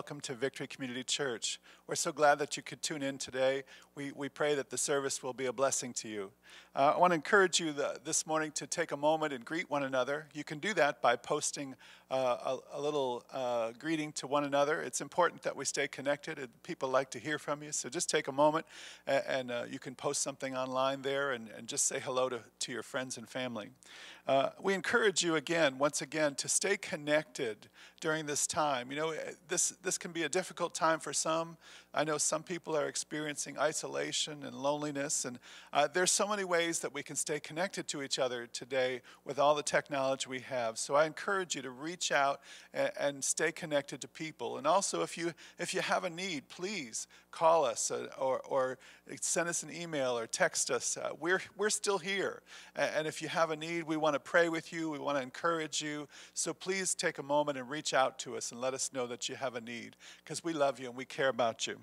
Welcome to Victory Community Church. We're so glad that you could tune in today. We, we pray that the service will be a blessing to you. Uh, I want to encourage you the, this morning to take a moment and greet one another. You can do that by posting uh, a, a, little uh, greeting to one another. It's important that we stay connected, and people like to hear from you. So just take a moment and, and uh, you can post something online there and, and just say hello to, to your friends and family. Uh, we encourage you again, once again, to stay connected during this time. You know, this, this can be a difficult time for some. I know some people are experiencing isolation and loneliness, and uh, there's so many ways that we can stay connected to each other today with all the technology we have. So I encourage you to reach out and, and stay connected to people. And also, if you if you have a need, please call us uh, or, or send us an email or text us. Uh, we're we're still here, and if you have a need, we want to pray with you. We want to encourage you. So please take a moment and reach out to us and let us know that you have a need because we love you and we care about you.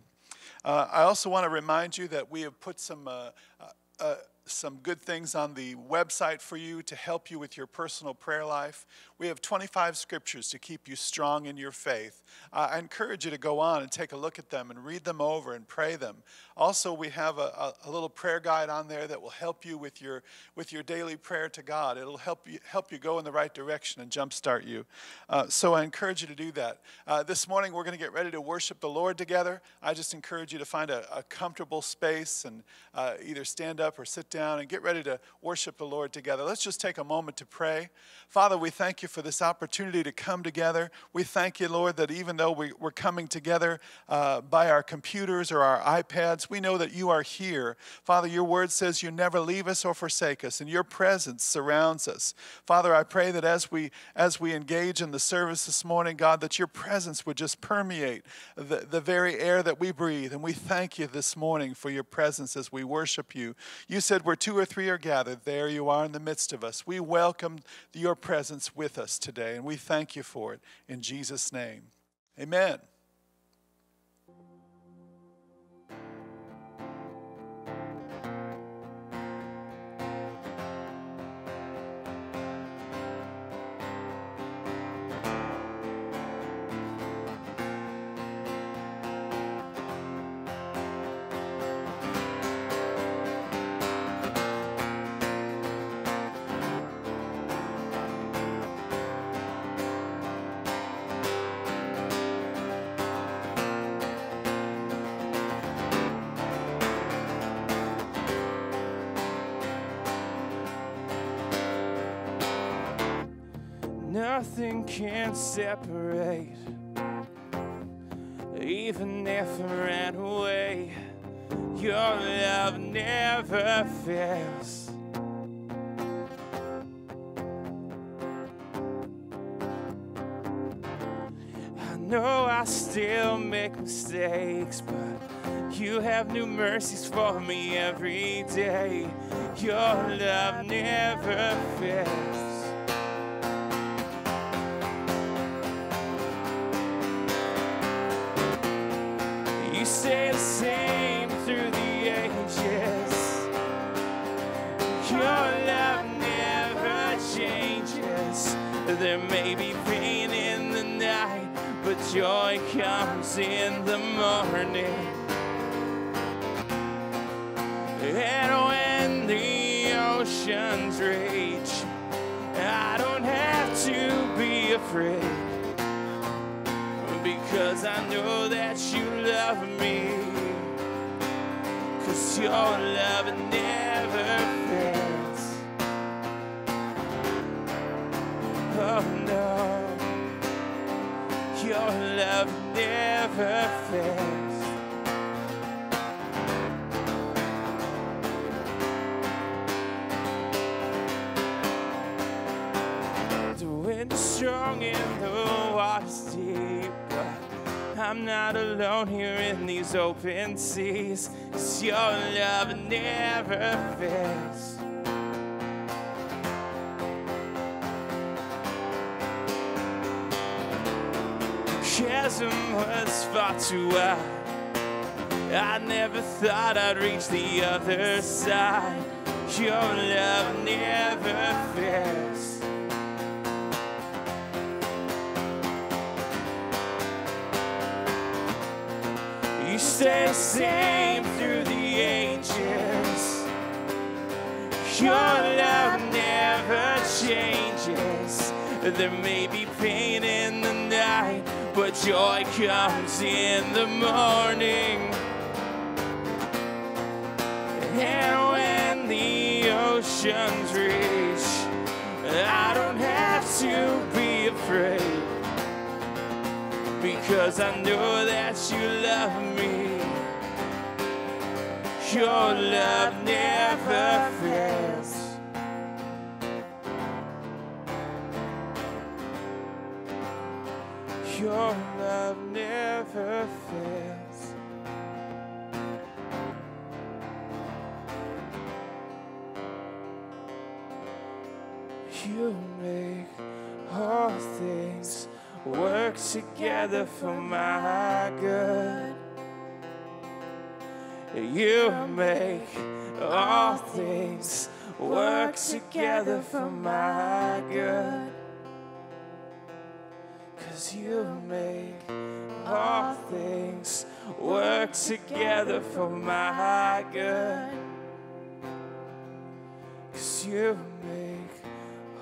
Uh, I also want to remind you that we have put some. Uh, uh, uh, some good things on the website for you to help you with your personal prayer life. We have 25 scriptures to keep you strong in your faith. Uh, I encourage you to go on and take a look at them and read them over and pray them. Also, we have a, a, little prayer guide on there that will help you with your, with your daily prayer to God. It'll help you, help you go in the right direction and jumpstart you. Uh, so I encourage you to do that. Uh, this morning, we're going to get ready to worship the Lord together. I just encourage you to find a, a comfortable space and uh, either stand up or sit down and get ready to worship the Lord together. Let's just take a moment to pray. Father, we thank you for this opportunity to come together. We thank you, Lord, that even though we, are coming together uh, by our computers or our iPads, we know that you are here. Father, your word says you never leave us or forsake us, and your presence surrounds us. Father, I pray that as we as we engage in the service this morning, God, that your presence would just permeate the, the very air that we breathe. And we thank you this morning for your presence as we worship you. You said where two or three are gathered, there you are in the midst of us. We welcome your presence with us today, and we thank you for it in Jesus' name. Amen. Nothing can separate. Even if I ran away, your love never fails. I know I still make mistakes, but you have new mercies for me every day. Your love never fails. There may be pain in the night, but joy comes in the morning. And when the oceans rage, I don't have to be afraid. Because I know that you love me. Cause your love never no, your love never fails. The wind is strong and the water's deep, but I'm not alone here in these open seas. Cause your love never fails. Chasm was far too wide. I never thought I'd reach the other side. Your love never fails. You stay the same through the ages. Your love never changes. There may be pain in the night, but joy comes in the morning. And when the oceans reach, I don't have to be afraid because I know that you love me. Your love never fails. Your love never fails. You make all things work together for my good. You make all things work together for my good. Cause you make all things work together for my good. Cause you make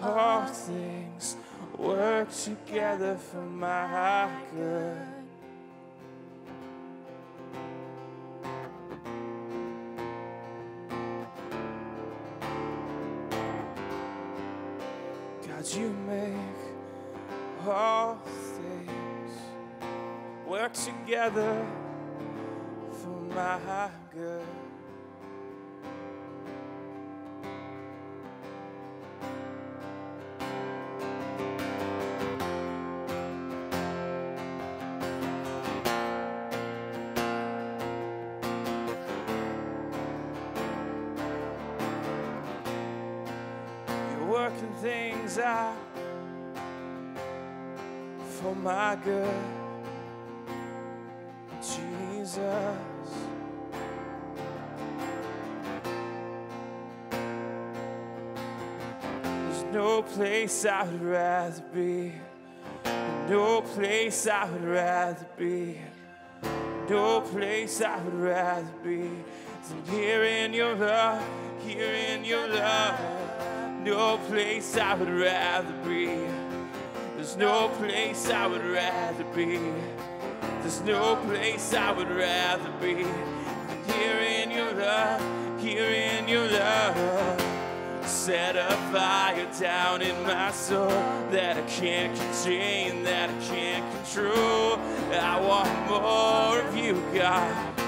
all things work together for my good. God, you make all things work together for my good. Working things out for my good, Jesus. There's no place I would rather be, no place I would rather be, no place I would rather be than here in your love, here in your love. No place I would rather be. There's no place I would rather be. There's no place I would rather be than here in your love, here in your love. Set a fire down in my soul that I can't contain, that I can't control. I want more of you, God.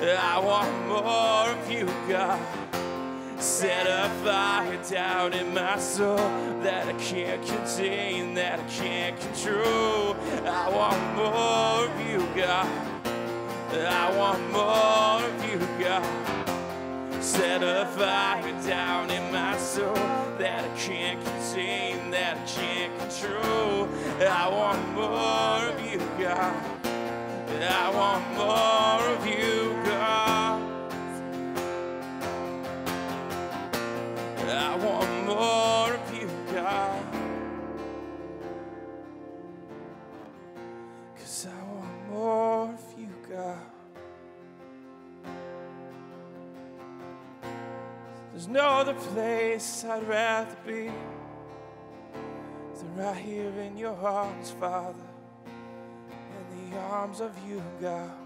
I want more of you, God. Set a fire down in my soul that I can't contain, that I can't control. I want more of you, God. I want more of you, God. Set a fire down in my soul that I can't contain, that I can't control. I want more of you, God. I want more no other place I'd rather be than right here in your arms, Father. In the arms of you, God.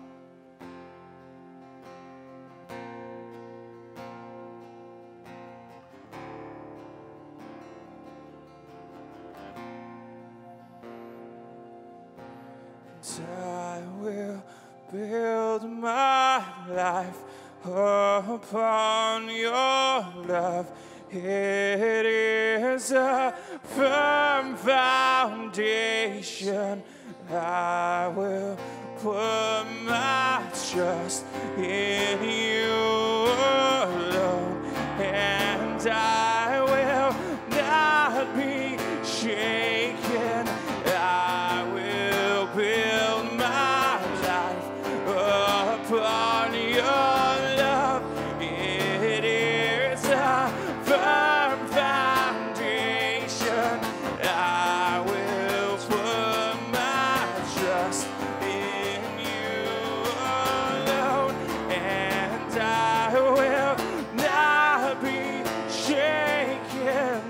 I will not be shaken.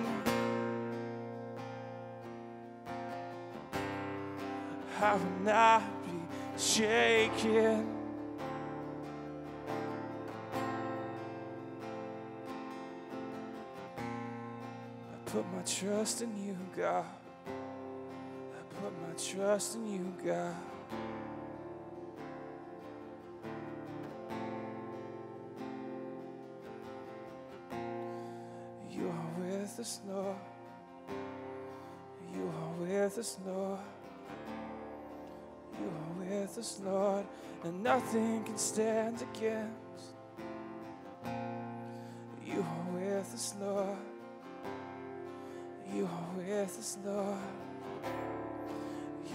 I will not be shaken. I put my trust in you, God. I put my trust in you, God. With us, Lord. You are with us, Lord. You are with us, Lord, and nothing can stand against. You are with us, Lord. You are with us, Lord.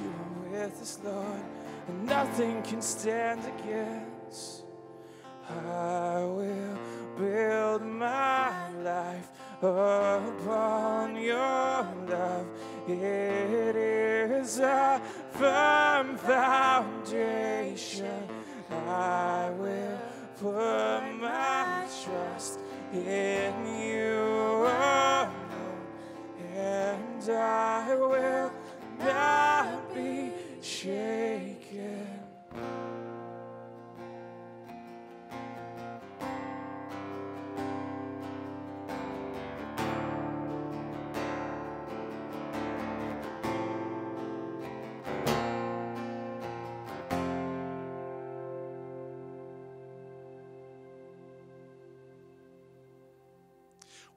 You are with us, Lord, and nothing can stand against. I will build my life upon your love. It is a firm foundation. I will put my trust in you alone, and I will not be shaken.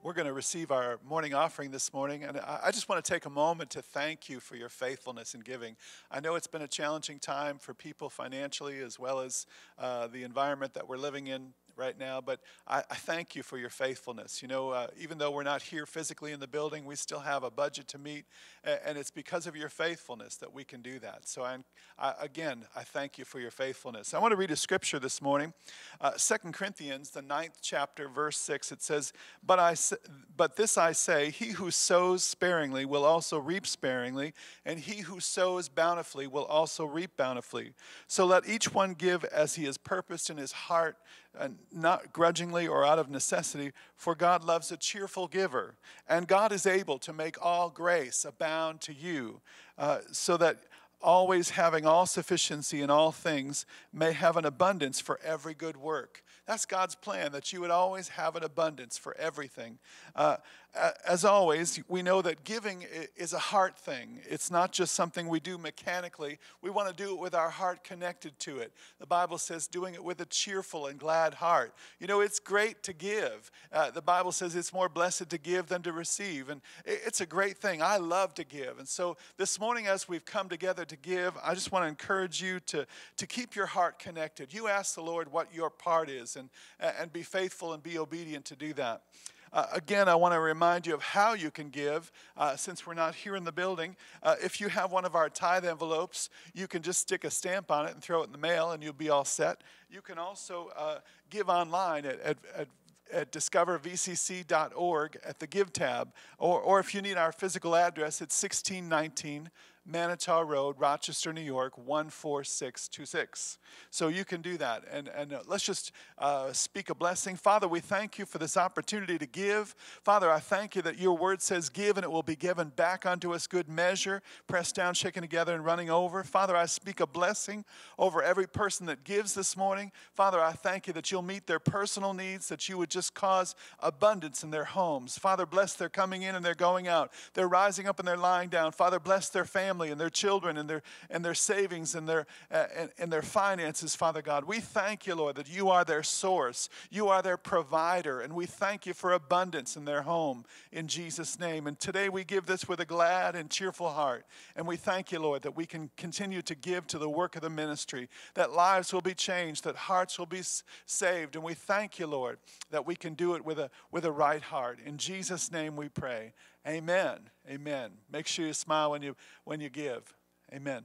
We're going to receive our morning offering this morning, and I just want to take a moment to thank you for your faithfulness in giving. I know it's been a challenging time for people financially as well as uh, the environment that we're living in right now, but I, I thank you for your faithfulness. You know, uh, even though we're not here physically in the building, we still have a budget to meet, and it's because of your faithfulness that we can do that. So, I, I, again, I thank you for your faithfulness. I want to read a scripture this morning, uh, Corinthians, the ninth chapter, verse 6. It says, but, I, but this I say, he who sows sparingly will also reap sparingly, and he who sows bountifully will also reap bountifully. So let each one give as he has purposed in his heart, not grudgingly or out of necessity, for God loves a cheerful giver. And God is able to make all grace abound to you, uh, so that always having all sufficiency in all things may have an abundance for every good work. That's God's plan, that you would always have an abundance for everything. Uh, as always, we know that giving is a heart thing. It's not just something we do mechanically. We want to do it with our heart connected to it. The Bible says doing it with a cheerful and glad heart. You know, it's great to give. Uh, the Bible says it's more blessed to give than to receive. And it's a great thing. I love to give. And so this morning, as we've come together to give, I just want to encourage you to, to keep your heart connected. You ask the Lord what your part is and, and be faithful and be obedient to do that. Uh, again, I want to remind you of how you can give uh, since we're not here in the building. Uh, if you have one of our tithe envelopes, you can just stick a stamp on it and throw it in the mail, and you'll be all set. You can also uh, give online at, at, at at discovervcc.org at the Give tab. Or, or if you need our physical address, it's 1619 Manitou Road, Rochester, New York, 14626. So you can do that. And, and uh, let's just uh, speak a blessing. Father, we thank you for this opportunity to give. Father, I thank you that your word says, Give, and it will be given back unto us good measure, pressed down, shaken together, and running over. Father, I speak a blessing over every person that gives this morning. Father, I thank you that you'll meet their personal needs, that you would just cause abundance in their homes. Father, bless their coming in and their going out. They're rising up and they're lying down. Father, bless their family and their children and their and their savings and their uh, and, and their finances, Father God. We thank you, Lord, that you are their source. You are their provider, and we thank you for abundance in their home in Jesus' name. And today we give this with a glad and cheerful heart. And we thank you, Lord, that we can continue to give to the work of the ministry, that lives will be changed, that hearts will be saved. And we thank you, Lord, that we can do it with a with a right heart. In Jesus' name we pray. Amen. Amen. Make sure you smile when you when you give. Amen.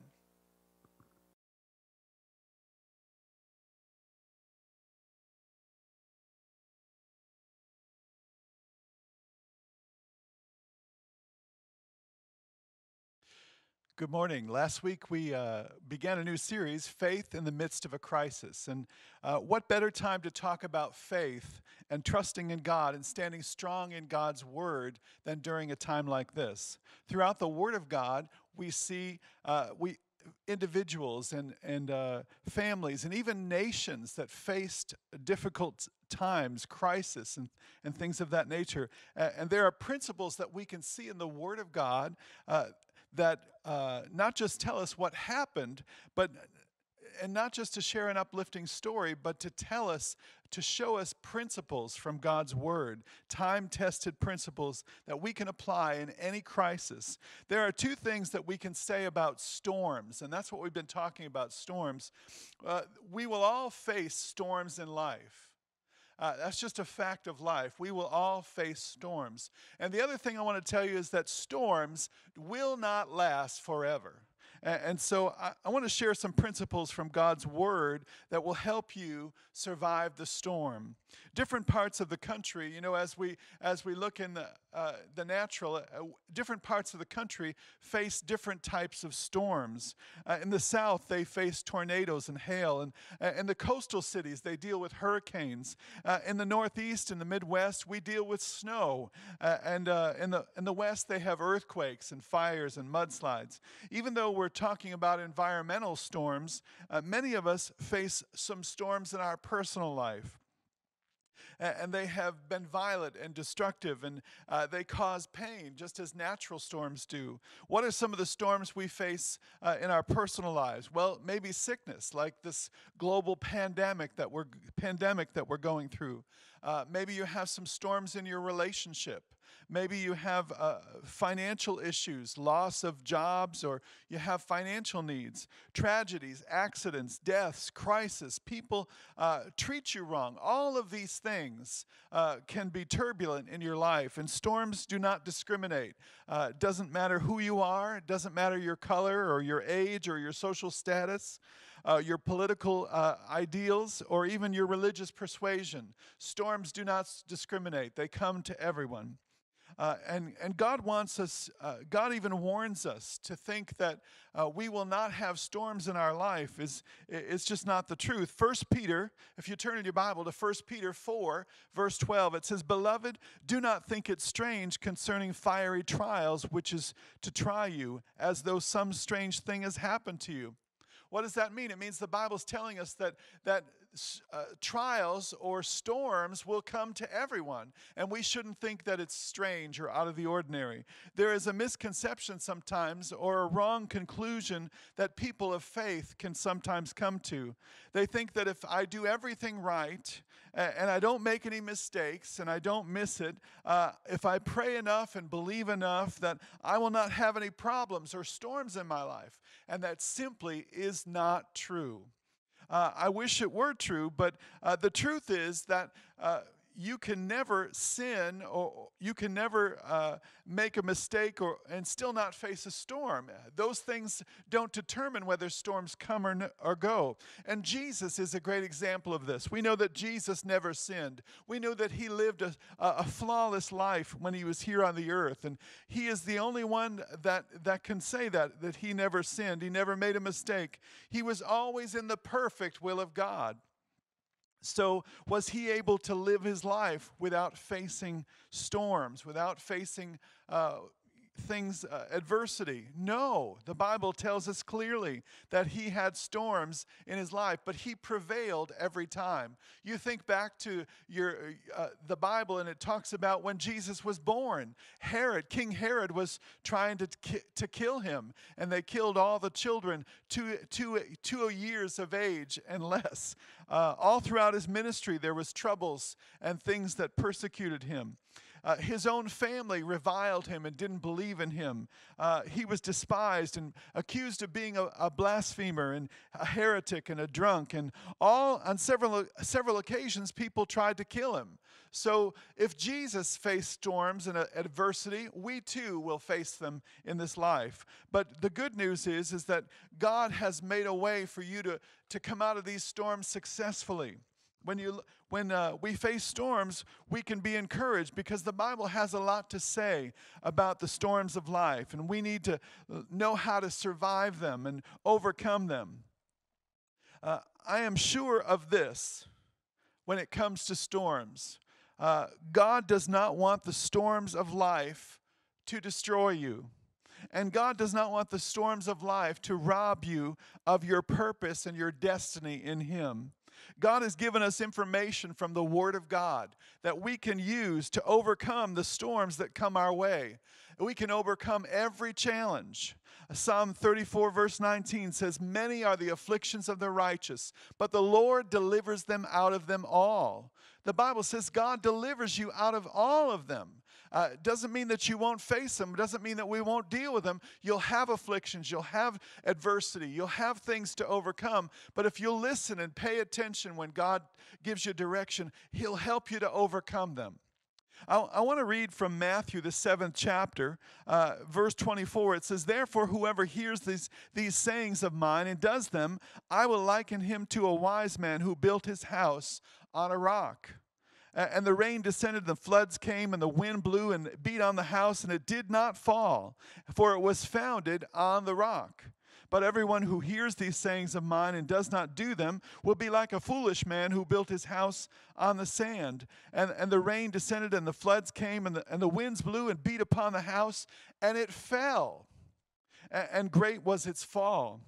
Good morning. Last week we uh, began a new series, Faith in the Midst of a Crisis. And uh, what better time to talk about faith and trusting in God and standing strong in God's Word than during a time like this? Throughout the Word of God, we see, uh, we, individuals and, and uh, families and even nations that faced difficult times, crisis, and, and things of that nature. And there are principles that we can see in the Word of God uh, that uh, not just tell us what happened, but and not just to share an uplifting story, but to tell us, to show us principles from God's Word, time tested principles that we can apply in any crisis. There are two things that we can say about storms, and that's what we've been talking about storms. Uh, we will all face storms in life. Uh, that's just a fact of life. We will all face storms. And the other thing I want to tell you is that storms will not last forever. And so I, I want to share some principles from God's Word that will help you survive the storm. Different parts of the country, you know, as we as we look in the uh, the natural, uh, different parts of the country face different types of storms. Uh, in the south, they face tornadoes and hail, and uh, in the coastal cities, they deal with hurricanes. Uh, in the northeast and the Midwest, we deal with snow, uh, and in the in the west, they have earthquakes and fires and mudslides. Even though we're talking about environmental storms, many of us face some storms in our personal life and they have been violent and destructive, and uh, they cause pain, just as natural storms do. What are some of the storms we face uh, in our personal lives? Well, maybe sickness, like this global pandemic that we're pandemic that we're going through. Uh, maybe you have some storms in your relationship. Maybe you have uh, financial issues, loss of jobs, or you have financial needs, tragedies, accidents, deaths, crisis. People uh, treat you wrong. All of these things uh, can be turbulent in your life, and storms do not discriminate. Uh, it doesn't matter who you are, it doesn't matter your color or your age or your social status uh, your political uh, ideals, or even your religious persuasion. Storms do not discriminate, they come to everyone. Uh, and, and God wants us, uh, God even warns us to think that uh, we will not have storms in our life is, it's just not the truth. First Peter, if you turn in your Bible to First Peter 4, verse 12, it says, Beloved, do not think it strange concerning fiery trials, which is to try you, as though some strange thing has happened to you. What does that mean? It means the Bible's telling us that, that uh, trials or storms will come to everyone, and we shouldn't think that it's strange or out of the ordinary. There is a misconception sometimes or a wrong conclusion that people of faith can sometimes come to. They think that if I do everything right and I don't make any mistakes and I don't miss it, uh, if I pray enough and believe enough, that I will not have any problems or storms in my life. And that simply is not true. Uh, I wish it were true, but uh, the truth is that uh, you can never sin or you can never uh, make a mistake or and still not face a storm. Those things don't determine whether storms come or, or go. And jesus is a great example of this. We know that jesus never sinned. We know that he lived a, a flawless life when he was here on the earth. And he is the only one that that can say that that he never sinned. He never made a mistake. He was always in the perfect will of god so, was he able to live his life without facing storms, without facing uh, things, uh, adversity. No, the Bible tells us clearly that he had storms in his life, but he prevailed every time. You think back to your uh, the Bible, and it talks about when Jesus was born. Herod, King Herod, was trying to ki- to kill him, and they killed all the children two, two, two years of age and less. Uh, all throughout his ministry, there was troubles and things that persecuted him. Uh, his own family reviled him and didn't believe in him. Uh, he was despised and accused of being a, a, blasphemer and a heretic and a drunk. And all on several several occasions, people tried to kill him. So if Jesus faced storms and adversity, we too will face them in this life. But the good news is, is that God has made a way for you to, to come out of these storms successfully. When, you, when uh, we face storms, we can be encouraged because the Bible has a lot to say about the storms of life, and we need to uh, know how to survive them and overcome them. Uh, I am sure of this when it comes to storms. Uh, God does not want the storms of life to destroy you. And God does not want the storms of life to rob you of your purpose and your destiny in Him. God has given us information from the Word of God that we can use to overcome the storms that come our way. We can overcome every challenge. Psalm 34, verse 19 says, Many are the afflictions of the righteous, but the Lord delivers them out of them all. The Bible says God delivers you out of all of them. Uh, doesn't mean that you won't face them, it doesn't mean that we won't deal with them. You'll have afflictions, you'll have adversity, you'll have things to overcome. But if you'll listen and pay attention when God gives you direction, He'll help you to overcome them. I, I want to read from Matthew, the seventh chapter, uh, verse 24. It says, Therefore, whoever hears these, these sayings of mine and does them, I will liken him to a wise man who built his house on a rock. And the rain descended, and the floods came, and the wind blew and beat on the house, and it did not fall, for it was founded on the rock. But everyone who hears these sayings of mine and does not do them will be like a foolish man who built his house on the sand. And, and the rain descended, and the floods came, and the, and the winds blew and beat upon the house, and it fell. And, and great was its fall.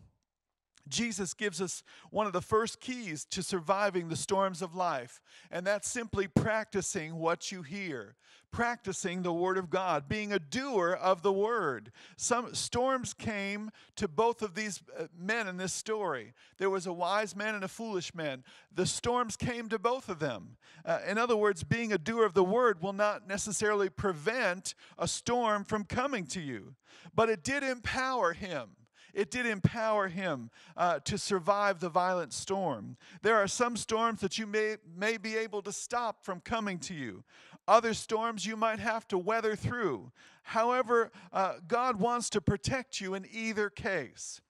Jesus gives us one of the first keys to surviving the storms of life, and that's simply practicing what you hear, practicing the Word of God, being a doer of the Word. Some storms came to both of these uh, men in this story. There was a wise man and a foolish man. The storms came to both of them. Uh, in other words, being a doer of the Word will not necessarily prevent a storm from coming to you, but it did empower him it did empower him uh, to survive the violent storm. There are some storms that you may, may be able to stop from coming to you, other storms you might have to weather through. However, uh, God wants to protect you in either case.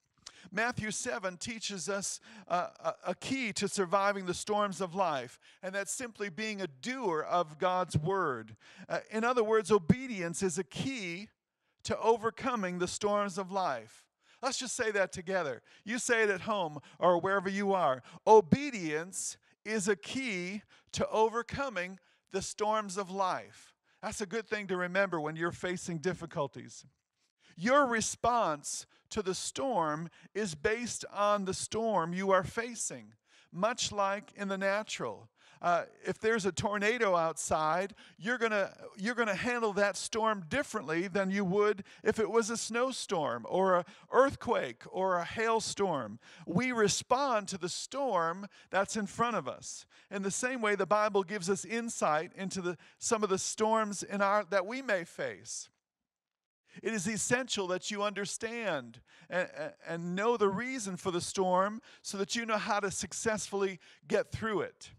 Matthew 7 teaches us uh, a key to surviving the storms of life, and that's simply being a doer of God's word. Uh, in other words, obedience is a key to overcoming the storms of life. Let's just say that together. You say it at home or wherever you are. Obedience is a key to overcoming the storms of life. That's a good thing to remember when you're facing difficulties. Your response to the storm is based on the storm you are facing, much like in the natural uh, if there's a tornado outside, you're gonna you're gonna handle that storm differently than you would if it was a snowstorm or an earthquake or a hailstorm. We respond to the storm that's in front of us. In the same way, the Bible gives us insight into the, some of the storms in our that we may face. It is essential that you understand and, and, know the reason for the storm so that you know how to successfully get through it.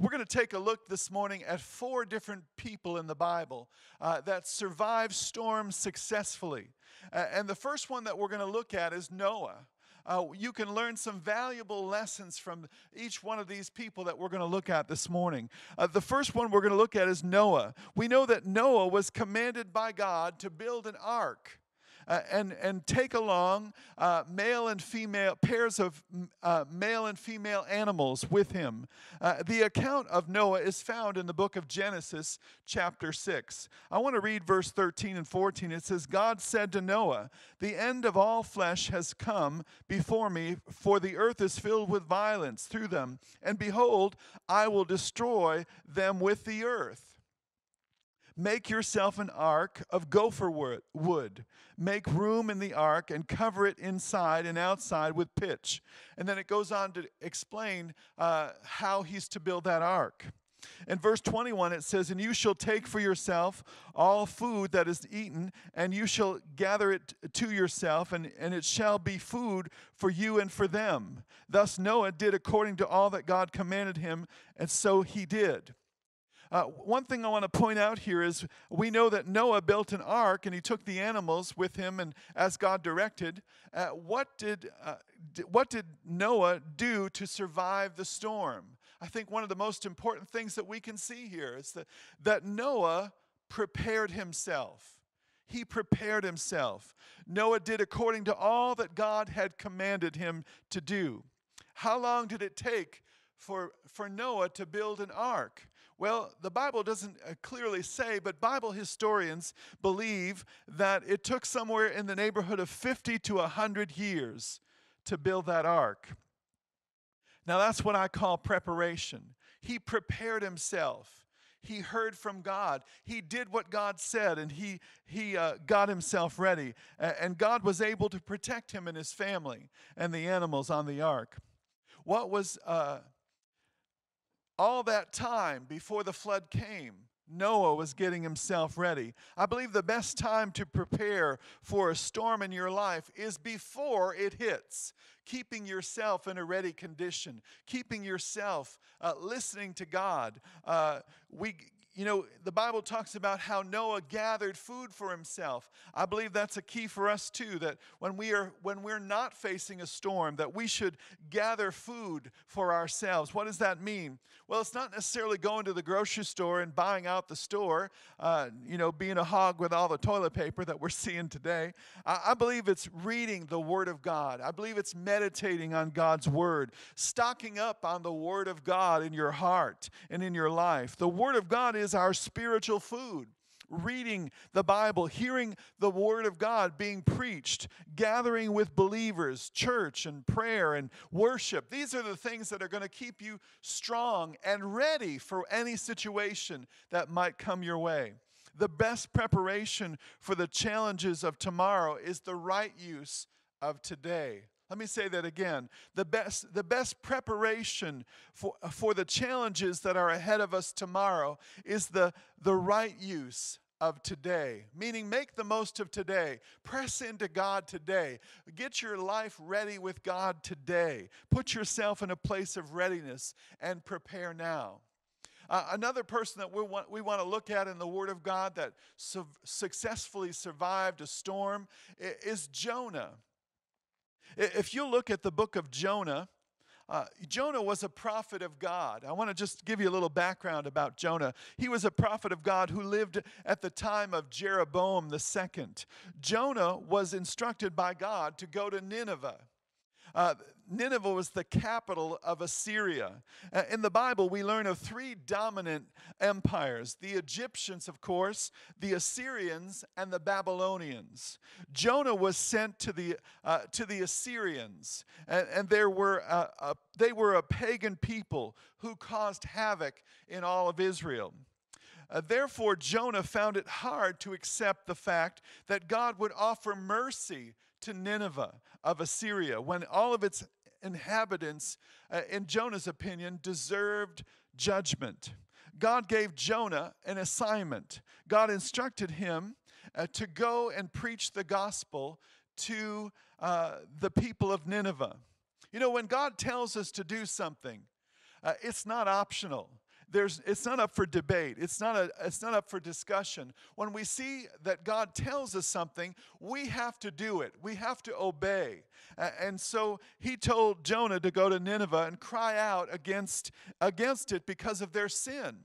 We're going to take a look this morning at four different people in the Bible uh, that survived storms successfully. Uh, and the first one that we're going to look at is Noah. Uh, you can learn some valuable lessons from each one of these people that we're going to look at this morning. Uh, the first one we're going to look at is Noah. We know that Noah was commanded by God to build an ark uh, and, and take along uh, male and female, pairs of uh, male and female animals with him. Uh, the account of Noah is found in the book of Genesis, chapter 6. I want to read verse 13 and 14. It says, God said to Noah, The end of all flesh has come before me, for the earth is filled with violence through them. And behold, I will destroy them with the earth. Make yourself an ark of gopher wood. Make room in the ark and cover it inside and outside with pitch. And then it goes on to explain uh, how he's to build that ark. In verse 21, it says, And you shall take for yourself all food that is eaten, and you shall gather it to yourself, and, and it shall be food for you and for them. Thus Noah did according to all that God commanded him, and so he did. Uh, one thing I want to point out here is we know that Noah built an ark and he took the animals with him and as God directed. Uh, what did uh, d- what did Noah do to survive the storm? I think one of the most important things that we can see here is that, that Noah prepared himself. He prepared himself. Noah did according to all that God had commanded him to do. How long did it take for, for Noah to build an ark? Well, the Bible doesn't uh, clearly say, but Bible historians believe that it took somewhere in the neighborhood of 50 to 100 years to build that ark. Now, that's what I call preparation. He prepared himself. He heard from God. He did what God said, and he, he uh, got himself ready. And God was able to protect him and his family and the animals on the ark. What was uh, all that time before the flood came, Noah was getting himself ready. I believe the best time to prepare for a storm in your life is before it hits. Keeping yourself in a ready condition, keeping yourself uh, listening to God. Uh, we you know, the Bible talks about how Noah gathered food for himself. I believe that's a key for us too that when we are when we're not facing a storm that we should gather food for ourselves. What does that mean? Well, it's not necessarily going to the grocery store and buying out the store, uh, you know, being a hog with all the toilet paper that we're seeing today. I, I believe it's reading the Word of God. I believe it's meditating on God's Word, stocking up on the Word of God in your heart and in your life. The Word of God is is our spiritual food. Reading the Bible, hearing the Word of God being preached, gathering with believers, church and prayer and worship. These are the things that are going to keep you strong and ready for any situation that might come your way. The best preparation for the challenges of tomorrow is the right use of today. Let me say that again. The best, the best preparation for, for the challenges that are ahead of us tomorrow is the, the right use of today, meaning make the most of today. Press into God today. Get your life ready with God today. Put yourself in a place of readiness and prepare now. Uh, another person that we want, we want to look at in the Word of God that su- successfully survived a storm is Jonah. If you look at the book of Jonah, uh, Jonah was a prophet of God. I want to just give you a little background about Jonah. He was a prophet of God who lived at the time of Jeroboam the second. Jonah was instructed by God to go to Nineveh. Uh, Nineveh was the capital of Assyria. Uh, in the Bible, we learn of three dominant empires the Egyptians, of course, the Assyrians, and the Babylonians. Jonah was sent to the, uh, to the Assyrians, and, and there were, uh, a, they were a pagan people who caused havoc in all of Israel. Uh, therefore, Jonah found it hard to accept the fact that God would offer mercy to Nineveh of Assyria when all of its inhabitants, uh, in Jonah's opinion, deserved judgment. God gave Jonah an assignment. God instructed him uh, to go and preach the gospel to uh, the people of Nineveh. You know, when God tells us to do something, uh, it's not optional there's, it's not up for debate. It's not, a, it's not up for discussion. When we see that God tells us something, we have to do it. We have to obey. And so he told Jonah to go to Nineveh and cry out against, against it because of their sin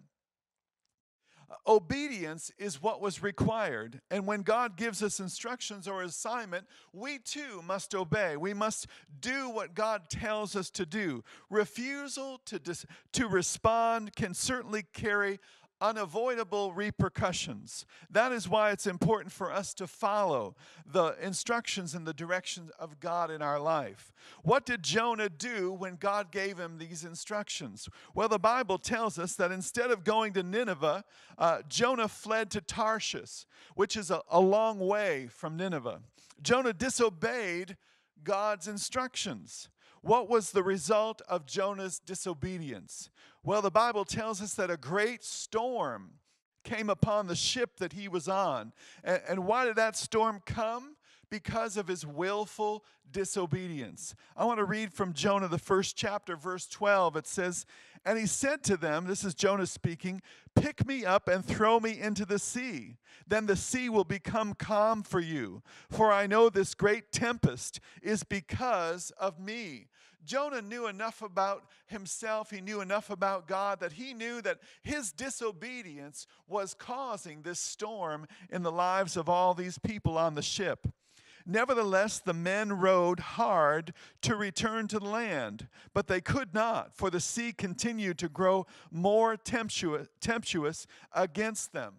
obedience is what was required. And when God gives us instructions or assignment, we too must obey. We must do what God tells us to do. Refusal to, dis- to respond can certainly carry unavoidable repercussions. That is why it's important for us to follow the instructions and the directions of God in our life. What did Jonah do when God gave him these instructions? Well, the Bible tells us that instead of going to Nineveh, uh, Jonah fled to Tarshish, which is a, a long way from Nineveh. Jonah disobeyed God's instructions. What was the result of Jonah's disobedience? Well, the Bible tells us that a great storm came upon the ship that he was on. And, why did that storm come? Because of his willful disobedience. I want to read from Jonah, the first chapter, verse 12. It says, And he said to them, This is Jonah speaking, Pick me up and throw me into the sea. Then the sea will become calm for you. For I know this great tempest is because of me. Jonah knew enough about himself, he knew enough about God that he knew that his disobedience was causing this storm in the lives of all these people on the ship. Nevertheless, the men rowed hard to return to the land, but they could not, for the sea continued to grow more tempestuous, against them.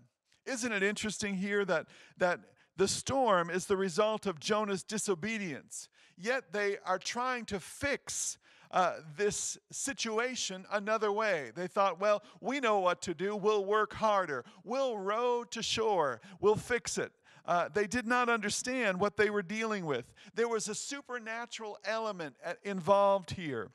Isn't it interesting here that, that the storm is the result of Jonah's disobedience? Yet they are trying to fix uh, this situation another way. They thought, well, we know what to do. We'll work harder. We'll row to shore. We'll fix it. Uh, they did not understand what they were dealing with. There was a supernatural element involved here.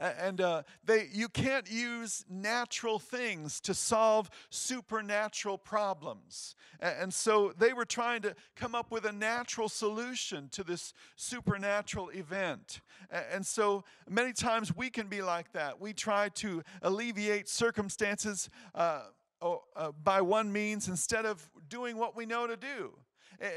And uh, they, you can't use natural things to solve supernatural problems. And so they were trying to come up with a natural solution to this supernatural event. And so many times we can be like that. We try to alleviate circumstances. Uh, oh, uh, by one means instead of doing what we know to do.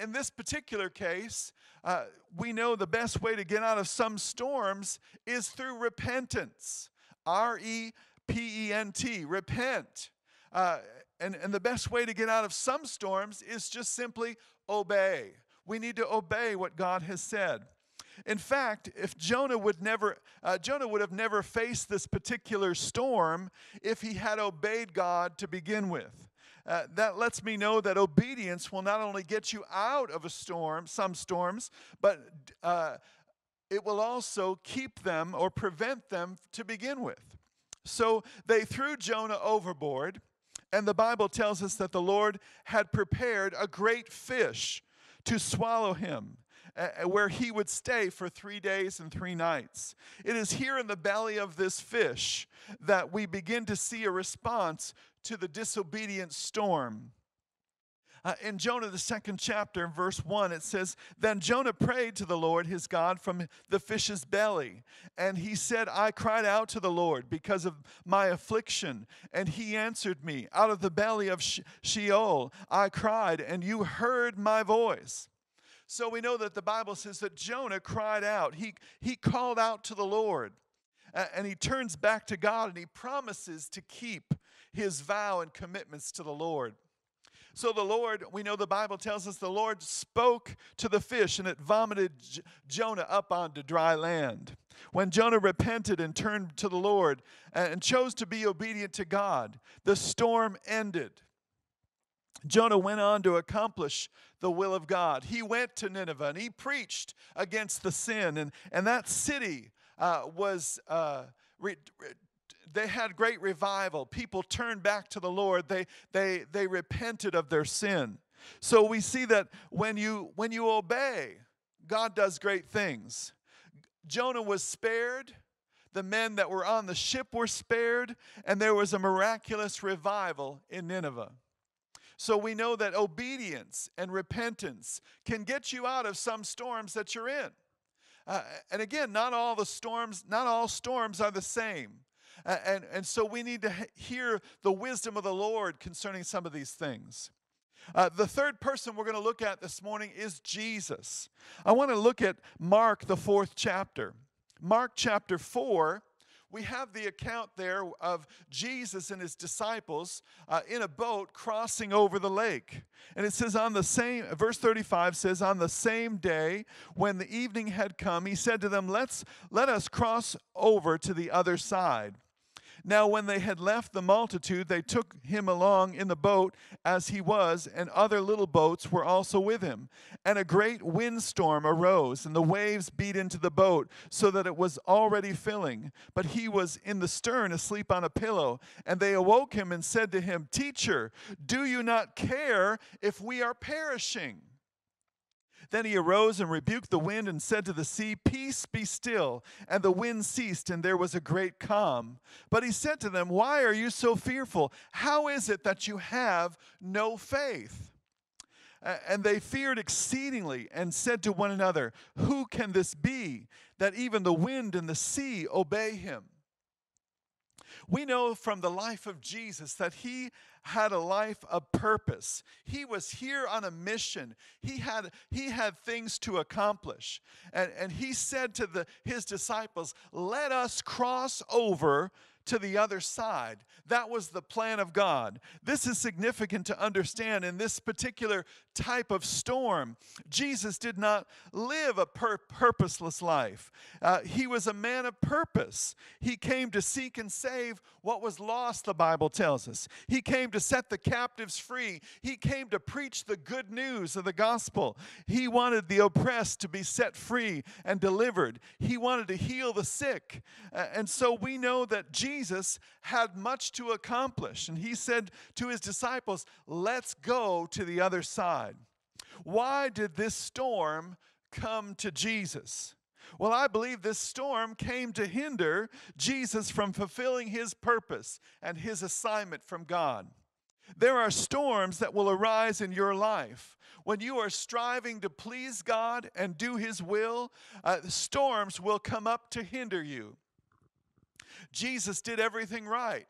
In this particular case, uh, we know the best way to get out of some storms is through repentance. R E P E N T, repent. Uh, and, and the best way to get out of some storms is just simply obey. We need to obey what God has said. In fact, if Jonah would never, uh, Jonah would have never faced this particular storm if he had obeyed God to begin with. Uh, that lets me know that obedience will not only get you out of a storm, some storms, but uh, it will also keep them or prevent them to begin with. So they threw Jonah overboard, and the Bible tells us that the Lord had prepared a great fish to swallow him where he would stay for three days and three nights. It is here in the belly of this fish that we begin to see a response to the disobedient storm. Uh, in Jonah, the second chapter, verse 1, it says, Then Jonah prayed to the Lord his God from the fish's belly. And he said, I cried out to the Lord because of my affliction. And he answered me, Out of the belly of Sheol I cried, and you heard my voice. So we know that the Bible says that Jonah cried out. He, he called out to the Lord. Uh, and he turns back to God and he promises to keep his vow and commitments to the Lord. So the Lord, we know the Bible tells us the Lord spoke to the fish and it vomited J- Jonah up onto dry land. When Jonah repented and turned to the Lord and chose to be obedient to God, the storm ended. Jonah went on to accomplish the will of God. He went to Nineveh and he preached against the sin, and, and that city uh, was. Uh, re, they had great revival. People turned back to the Lord. They, they, they repented of their sin. So we see that when you, when you obey, God does great things. Jonah was spared, the men that were on the ship were spared, and there was a miraculous revival in Nineveh. So we know that obedience and repentance can get you out of some storms that you're in. Uh, and again, not all the storms, not all storms are the same. And, and so we need to hear the wisdom of the Lord concerning some of these things. Uh, the third person we're going to look at this morning is Jesus. I want to look at Mark, the fourth chapter. Mark chapter 4 we have the account there of Jesus and his disciples uh, in a boat crossing over the lake. And it says, on the same, verse 35 says, on the same day when the evening had come, he said to them, Let's, let us cross over to the other side. Now, when they had left the multitude, they took him along in the boat as he was, and other little boats were also with him. And a great windstorm arose, and the waves beat into the boat, so that it was already filling. But he was in the stern, asleep on a pillow. And they awoke him and said to him, Teacher, do you not care if we are perishing? Then he arose and rebuked the wind and said to the sea, Peace be still. And the wind ceased, and there was a great calm. But he said to them, Why are you so fearful? How is it that you have no faith? And they feared exceedingly and said to one another, Who can this be that even the wind and the sea obey him? We know from the life of Jesus that he had a life of purpose. He was here on a mission. He had, he had things to accomplish. And, and he said to the, his disciples, Let us cross over to the other side. That was the plan of God. This is significant to understand in this particular type of storm. Jesus did not live a pur- purposeless life, uh, he was a man of purpose. He came to seek and save what was lost, the Bible tells us. He came to set the captives free, he came to preach the good news of the gospel. He wanted the oppressed to be set free and delivered, he wanted to heal the sick. Uh, and so we know that Jesus had much to accomplish. And he said to his disciples, Let's go to the other side. Why did this storm come to Jesus? Well, I believe this storm came to hinder Jesus from fulfilling his purpose and his assignment from God. There are storms that will arise in your life. When you are striving to please God and do His will, uh, storms will come up to hinder you. Jesus did everything right.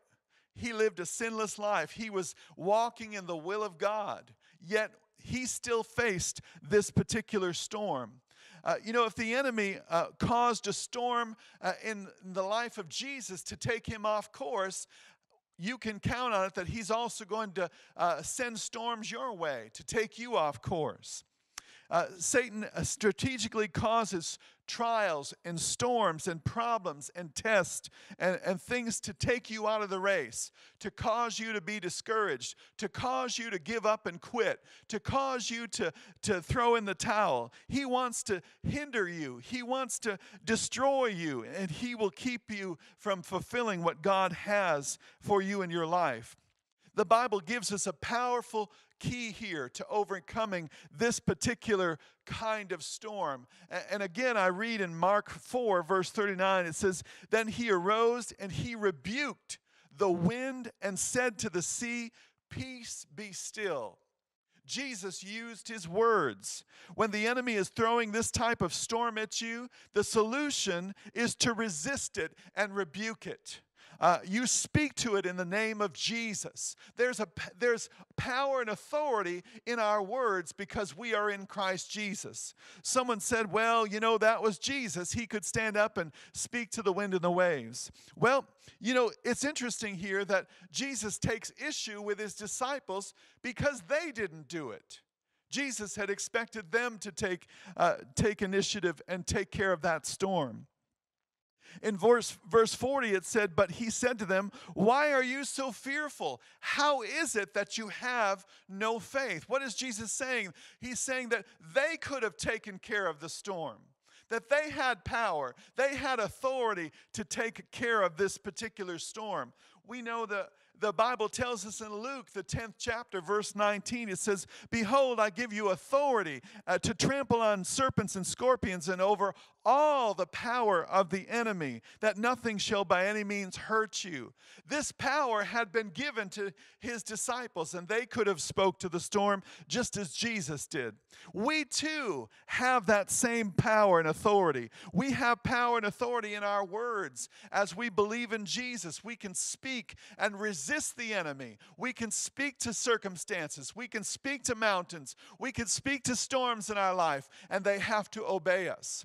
He lived a sinless life. He was walking in the will of God, yet he still faced this particular storm. Uh, you know, if the enemy uh, caused a storm uh, in the life of Jesus to take him off course, you can count on it that he's also going to uh, send storms your way to take you off course. Uh, Satan uh, strategically causes trials and storms and problems and tests and, and things to take you out of the race, to cause you to be discouraged, to cause you to give up and quit, to cause you to, to throw in the towel. He wants to hinder you, He wants to destroy you, and He will keep you from fulfilling what God has for you in your life. The Bible gives us a powerful key here to overcoming this particular kind of storm. And again, I read in Mark 4, verse 39, it says, Then he arose and he rebuked the wind and said to the sea, Peace be still. Jesus used his words. When the enemy is throwing this type of storm at you, the solution is to resist it and rebuke it. Uh, you speak to it in the name of Jesus. There's, a, there's power and authority in our words because we are in Christ Jesus. Someone said, Well, you know, that was Jesus. He could stand up and speak to the wind and the waves. Well, you know, it's interesting here that Jesus takes issue with his disciples because they didn't do it. Jesus had expected them to take, uh, take initiative and take care of that storm. In verse, verse 40, it said, But he said to them, Why are you so fearful? How is it that you have no faith? What is Jesus saying? He's saying that they could have taken care of the storm that they had power, they had authority to take care of this particular storm. We know that the Bible tells us in Luke, the 10th chapter, verse 19, it says, Behold, I give you authority uh, to trample on serpents and scorpions and over all the power of the enemy, that nothing shall by any means hurt you. This power had been given to his disciples, and they could have spoke to the storm just as Jesus did. We too have that same power and authority. We have power and authority in our words. As we believe in Jesus, we can speak and resist resist the enemy. We can speak to circumstances. We can speak to mountains. We can speak to storms in our life, and they have to obey us.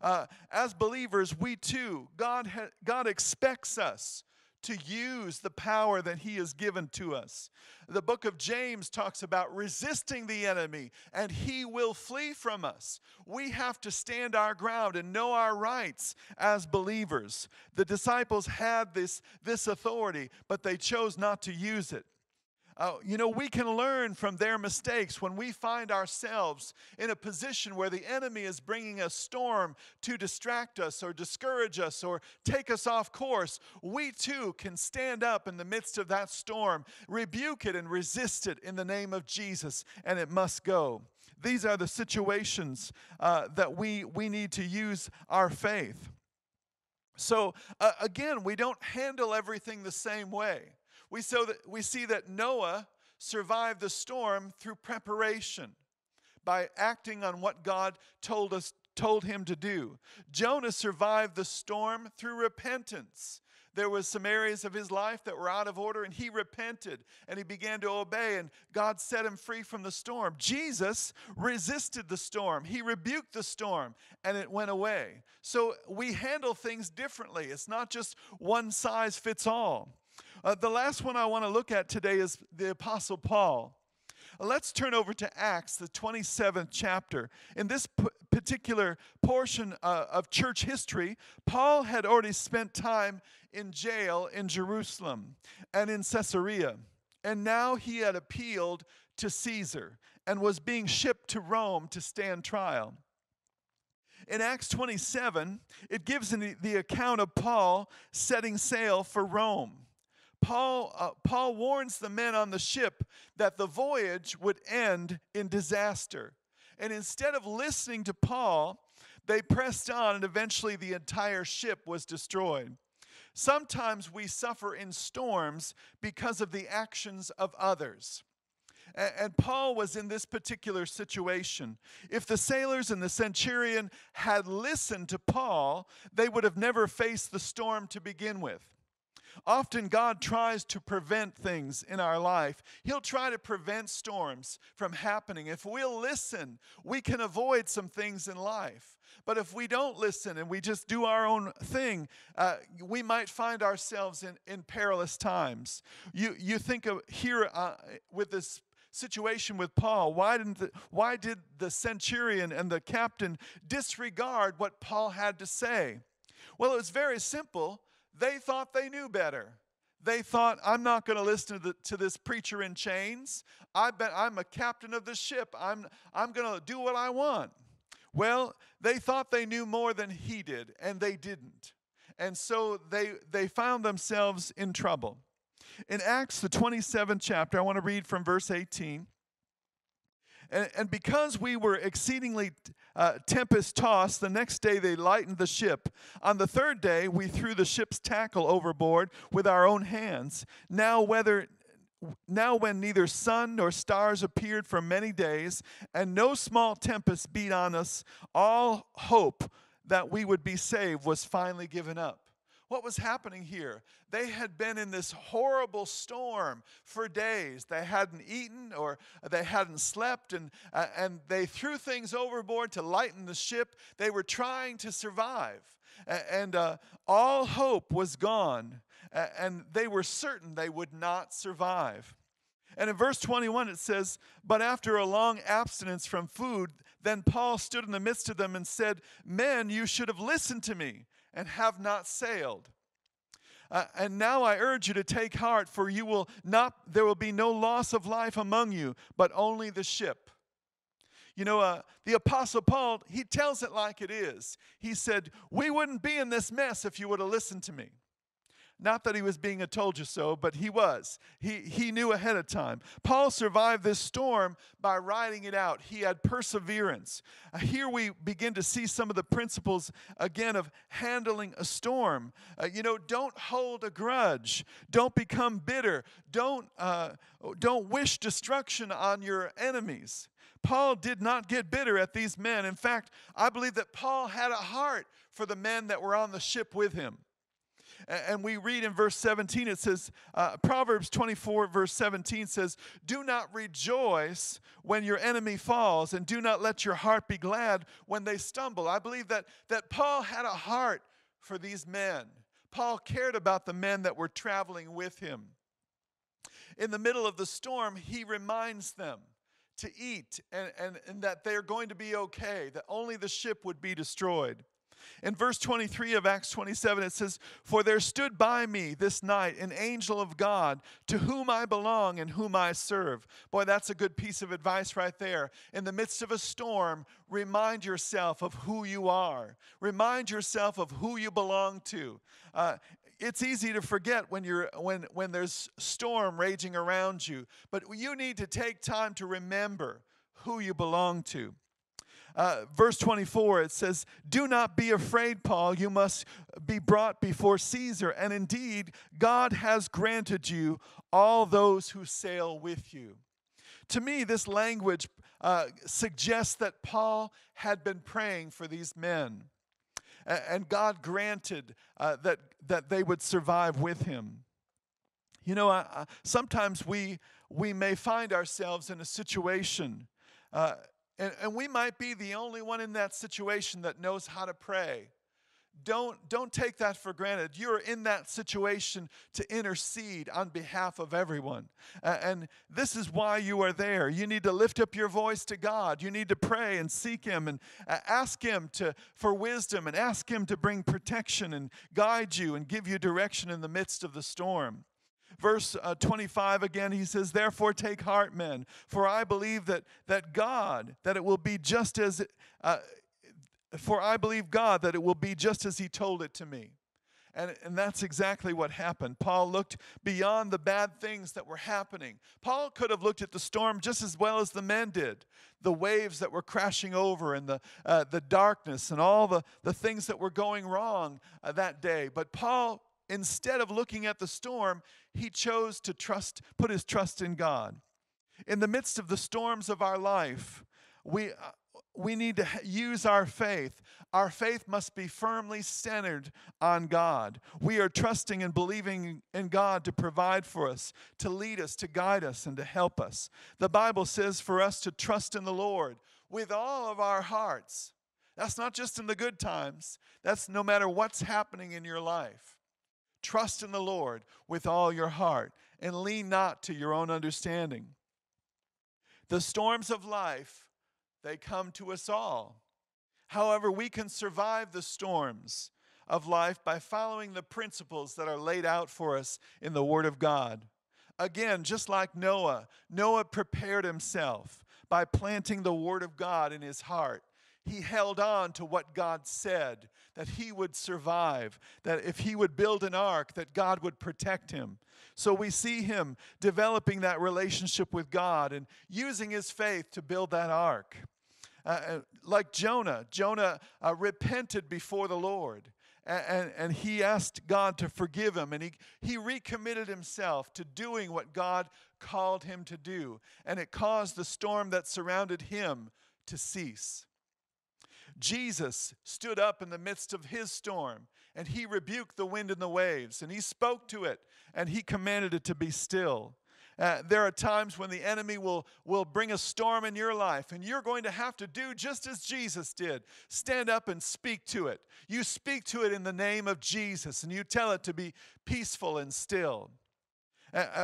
Uh, as believers, we too, God, ha- God expects us to use the power that He has given to us. The book of James talks about resisting the enemy and he will flee from us. We have to stand our ground and know our rights as believers. The disciples had this, this authority, but they chose not to use it. Uh, you know, we can learn from their mistakes when we find ourselves in a position where the enemy is bringing a storm to distract us or discourage us or take us off course. We too can stand up in the midst of that storm, rebuke it, and resist it in the name of Jesus, and it must go. These are the situations uh, that we, we need to use our faith. So, uh, again, we don't handle everything the same way. We, so that, we see that Noah survived the storm through preparation by acting on what God told us told him to do. Jonah survived the storm through repentance. There was some areas of his life that were out of order and he repented and he began to obey and God set him free from the storm. Jesus resisted the storm. He rebuked the storm and it went away. So we handle things differently. It's not just one size fits all. Uh, the last one I want to look at today is the Apostle Paul. Let's turn over to Acts, the 27th chapter. In this p- particular portion uh, of church history, Paul had already spent time in jail in Jerusalem and in Caesarea. And now he had appealed to Caesar and was being shipped to Rome to stand trial. In Acts 27, it gives the account of Paul setting sail for Rome. Paul, uh, Paul warns the men on the ship that the voyage would end in disaster. And instead of listening to Paul, they pressed on, and eventually the entire ship was destroyed. Sometimes we suffer in storms because of the actions of others. And Paul was in this particular situation. If the sailors and the centurion had listened to Paul, they would have never faced the storm to begin with. Often God tries to prevent things in our life. He'll try to prevent storms from happening. If we'll listen, we can avoid some things in life. But if we don't listen and we just do our own thing, uh, we might find ourselves in, in perilous times. You, you think of here uh, with this situation with Paul. Why, didn't the, why did the centurion and the captain disregard what Paul had to say? Well, it was very simple. They thought they knew better. They thought, I'm not going to listen to, this preacher in chains. I bet I'm a captain of the ship. I'm, I'm going to do what I want. Well, they thought they knew more than he did, and they didn't. And so they, they found themselves in trouble. In Acts, the 27th chapter, I want to read from verse 18. And, and because we were exceedingly uh, tempest tossed, the next day they lightened the ship. On the third day, we threw the ship's tackle overboard with our own hands. Now, whether now when neither sun nor stars appeared for many days, and no small tempest beat on us, all hope that we would be saved was finally given up what was happening here? They had been in this horrible storm for days. They hadn't eaten or they hadn't slept, and, uh, and they threw things overboard to lighten the ship. They were trying to survive, and uh, all hope was gone, and they were certain they would not survive. And in verse 21, it says, But after a long abstinence from food, then Paul stood in the midst of them and said, Men, you should have listened to me and have not sailed. Uh, and now I urge you to take heart, for you will not, there will be no loss of life among you, but only the ship. You know, uh, the Apostle Paul, he tells it like it is. He said, We wouldn't be in this mess if you would have listened to me. Not that he was being a told you so, but he was. He, he knew ahead of time. Paul survived this storm by riding it out. He had perseverance. Uh, here we begin to see some of the principles again of handling a storm. Uh, you know, don't hold a grudge. Don't become bitter. Don't, uh, don't wish destruction on your enemies. Paul did not get bitter at these men. In fact, I believe that Paul had a heart for the men that were on the ship with him. And we read in verse 17, it says, uh, Proverbs 24, verse 17 says, Do not rejoice when your enemy falls, and do not let your heart be glad when they stumble. I believe that, that Paul had a heart for these men. Paul cared about the men that were traveling with him. In the middle of the storm, he reminds them to eat and, and, and that they're going to be okay, that only the ship would be destroyed. In verse 23 of Acts 27, it says, For there stood by me this night an angel of God, to whom I belong and whom I serve. Boy, that's a good piece of advice right there. In the midst of a storm, remind yourself of who you are, remind yourself of who you belong to. Uh, it's easy to forget when you're when when there's storm raging around you but you need to take time to remember who you belong to uh, verse 24, it says, Do not be afraid, Paul. You must be brought before Caesar. And indeed, God has granted you all those who sail with you. To me, this language uh, suggests that Paul had been praying for these men. and God granted uh, that, that they would survive with him. You know, sometimes we, we may find ourselves in a situation, uh, and, and we might be the only one in that situation that knows how to pray don't, don't take that for granted. You're in that situation to intercede on behalf of everyone. And this is why you are there. You need to lift up your voice to God. You need to pray and seek Him and ask Him to, for wisdom and ask Him to bring protection and guide you and give you direction in the midst of the storm. Verse uh, 25 again, he says, Therefore take heart, men, for I believe that, that God, that it will be just as. Uh, for I believe God that it will be just as He told it to me. And, and that's exactly what happened. Paul looked beyond the bad things that were happening. Paul could have looked at the storm just as well as the men did the waves that were crashing over, and the, uh, the darkness, and all the, the things that were going wrong uh, that day. But Paul, instead of looking at the storm, he chose to trust, put his trust in God. In the midst of the storms of our life, we, uh, we need to use our faith. Our faith must be firmly centered on God. We are trusting and believing in God to provide for us, to lead us, to guide us, and to help us. The Bible says for us to trust in the Lord with all of our hearts. That's not just in the good times, that's no matter what's happening in your life. Trust in the Lord with all your heart and lean not to your own understanding. The storms of life they come to us all. However, we can survive the storms of life by following the principles that are laid out for us in the Word of God. Again, just like Noah, Noah prepared himself by planting the Word of God in his heart. He held on to what God said, that he would survive, that if he would build an ark, that God would protect him. So we see him developing that relationship with God and using his faith to build that ark. Uh, uh, like Jonah, Jonah uh, repented before the Lord. And, and, he asked God to forgive him, and he, he recommitted himself to doing what God called him to do. And it caused the storm that surrounded him to cease. Jesus stood up in the midst of his storm and he rebuked the wind and the waves and he spoke to it and he commanded it to be still. Uh, there are times when the enemy will, will bring a storm in your life, and you're going to have to do just as Jesus did stand up and speak to it. You speak to it in the name of Jesus, and you tell it to be peaceful and still.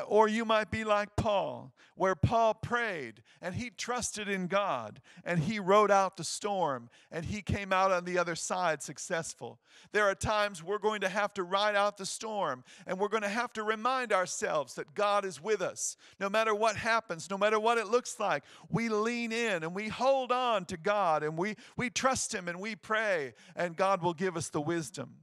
Or you might be like Paul, where Paul prayed and he trusted in God and he rode out the storm and he came out on the other side successful. There are times we're going to have to ride out the storm and we're going to have to remind ourselves that God is with us. No matter what happens, no matter what it looks like, we lean in and we hold on to God and we, we trust Him and we pray, and God will give us the wisdom.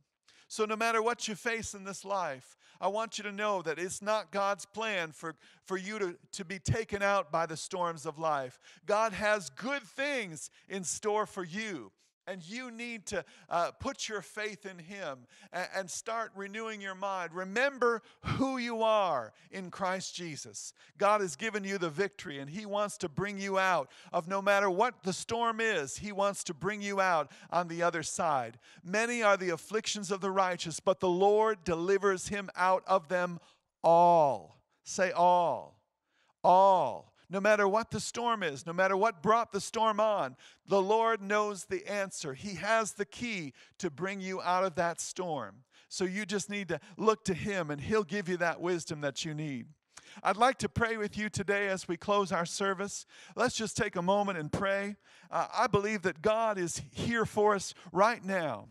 So, no matter what you face in this life, I want you to know that it's not God's plan for, for you to, to be taken out by the storms of life. God has good things in store for you. And you need to uh, put your faith in Him and, and start renewing your mind. Remember who you are in Christ Jesus. God has given you the victory, and He wants to bring you out of no matter what the storm is, He wants to bring you out on the other side. Many are the afflictions of the righteous, but the Lord delivers him out of them all. Say all. All no matter what the storm is, no matter what brought the storm on, the Lord knows the answer. He has the key to bring you out of that storm. So you just need to look to Him, and He'll give you that wisdom that you need. I'd like to pray with you today as we close our service. Let's just take a moment and pray. Uh, I believe that God is here for us right now.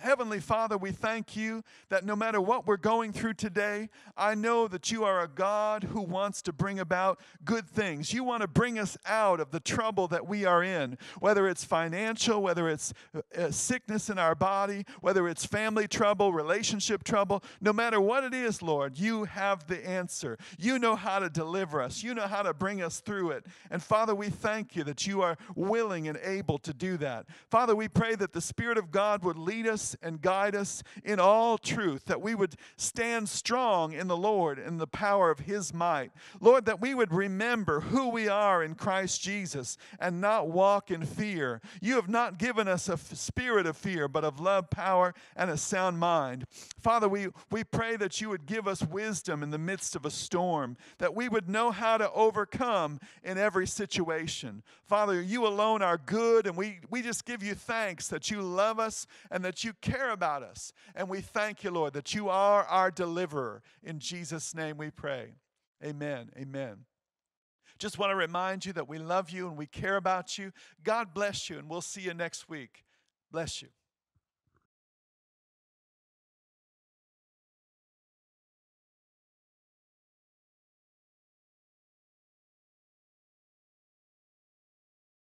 Heavenly Father, we thank you that no matter what we're going through today, I know that you are a God who wants to bring about good things. You want to bring us out of the trouble that we are in, whether it's financial, whether it's uh, uh, sickness in our body, whether it's family trouble, relationship trouble. No matter what it is, Lord, you have the answer. You know how to deliver us, you know how to bring us through it. And Father, we thank you that you are willing and able to do that. Father, we pray that the Spirit of God would lead us us and guide us in all truth, that we would stand strong in the Lord and the power of His might. Lord, that we would remember who we are in Christ Jesus and not walk in fear. You have not given us a f- spirit of fear, but of love, power, and a sound mind. Father, we, we pray that you would give us wisdom in the midst of a storm, that we would know how to overcome in every situation. Father, you alone are good, and we, we just give you thanks that you love us and that you care about us. And we thank you, Lord, that you are our deliverer. In Jesus' name we pray. Amen. Amen. Just want to remind you that we love you and we care about you. God bless you, and we'll see you next week. Bless you.